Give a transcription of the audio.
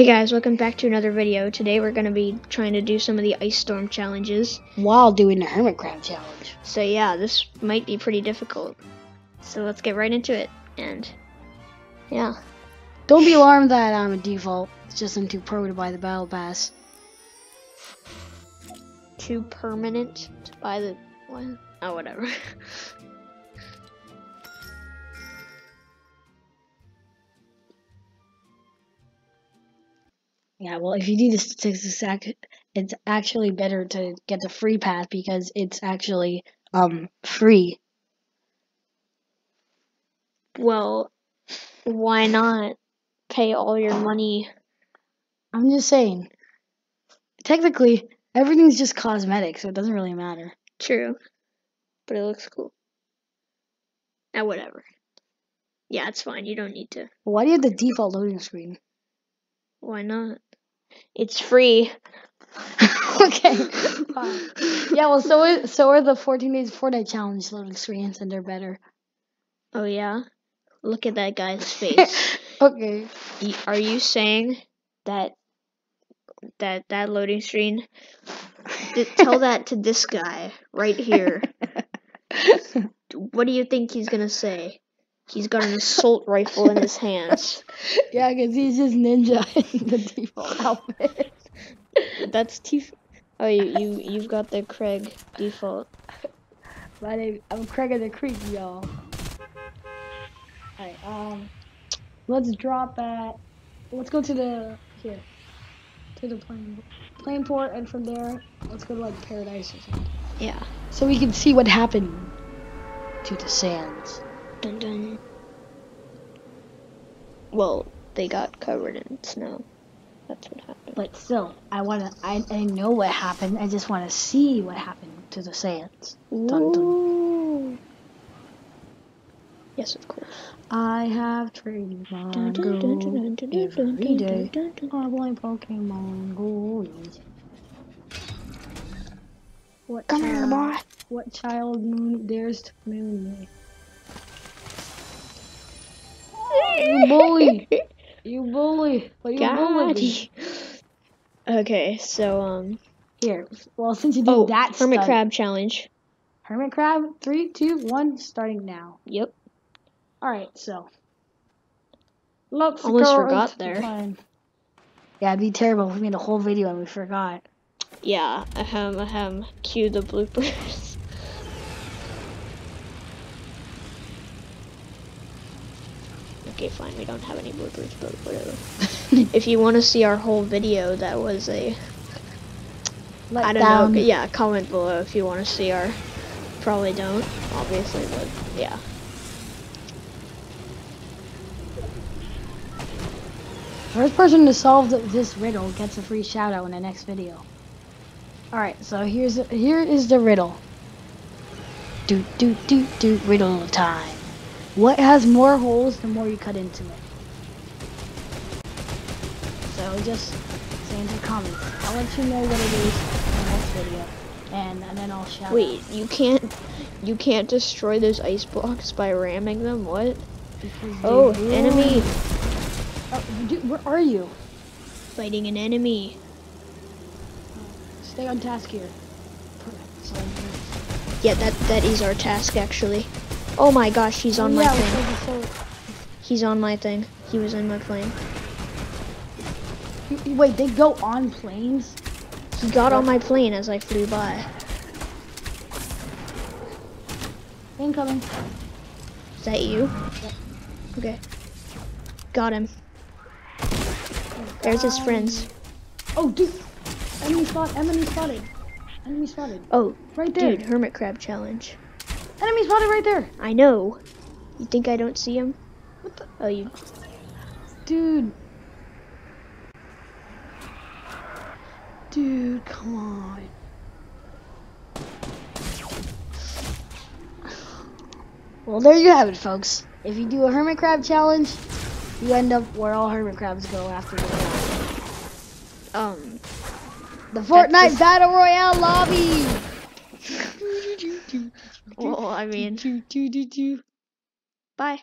Hey guys, welcome back to another video. Today we're going to be trying to do some of the ice storm challenges. While doing the hermit crab challenge. So yeah, this might be pretty difficult. So let's get right into it. And yeah. Don't be alarmed that I'm a default. It's just I'm too pro to buy the battle pass. Too permanent to buy the what? Oh whatever. Yeah, well, if you do the statistics, ac- it's actually better to get the free pass because it's actually um free. well, why not pay all your money? I'm just saying. Technically, everything's just cosmetic, so it doesn't really matter. True. But it looks cool. Ah, whatever. Yeah, it's fine. You don't need to. Why do you have the default loading screen? Why not? It's free. okay, fine. Yeah, well, so is, so are the 14 days Fortnite challenge loading screens, and they're better. Oh yeah. Look at that guy's face. Okay. Y- Are you saying that that that loading screen? th- tell that to this guy right here. What do you think he's gonna say? He's got an assault rifle in his hands. yeah, because he's just ninja in the default outfit. That's T. Oh, you you you've got the Craig default. My name, I'm Craig of the Creek, y'all. Alright, um, let's drop at, let's go to the, here, to the plane, plane port, and from there, let's go to like paradise or something. Yeah. So we can see what happened to the sands. Dun dun. Well, they got covered in snow. That's what happened. But still, I wanna, I, I know what happened, I just wanna see what happened to the sands. Dun, dun. Yes, of course. I have traded my Dun, dun, dun, dun, dun, dun, dun, dun, every day. dun, dun. I play Pokemon Go. What Come here, boy. What child moon dares to moon me? Bully! You bully! What you bully? me? Okay, so um. Here, well, since you did Oh, that hermit crab challenge. Hermit crab. Three, two, one. Starting now. Yep. All right, so. Let's Almost go forgot there. plane. Yeah, it'd be terrible if we made a whole video and we forgot. Yeah. Ahem. Ahem. Cue the bloopers. okay, fine. We don't have any bloopers, but whatever. if you want to see our whole video, that was a Let I don't down. know. Yeah, comment below if you want to see our. Probably don't, obviously, but yeah. First person to solve th this riddle gets a free shout out in the next video. Alright, so here's here is the riddle. Do do do do riddle time. What has more holes the more you cut into it? So just say in the comments. I'll let you know what it is in the next video. And, and then I'll shout Wait, you can't, you can't destroy those ice blocks by ramming them. What? because Oh, enemy! Oh, dude, where are you? Fighting an enemy. Stay on task here. Yeah, that that is our task actually. Oh my gosh, he's on oh, my yeah, thing. He's on my thing. He was in my plane. Wait, they go on planes? He got on my plane as I flew by. Incoming. Is that you? Yep. Okay. Got him. There's his friends. Oh, dude. Enemy spot. Enemy spotted. Enemy spotted. Oh, Right there. dude, hermit crab challenge. Enemy spotted right there. I know. You think I don't see him? What the? Oh, you. Dude. Dude, come on. Well, there you have it, folks. If you do a hermit crab challenge, you end up where all hermit crabs go after die. Um. The Fortnite Battle Royale lobby. Well, I mean. Bye.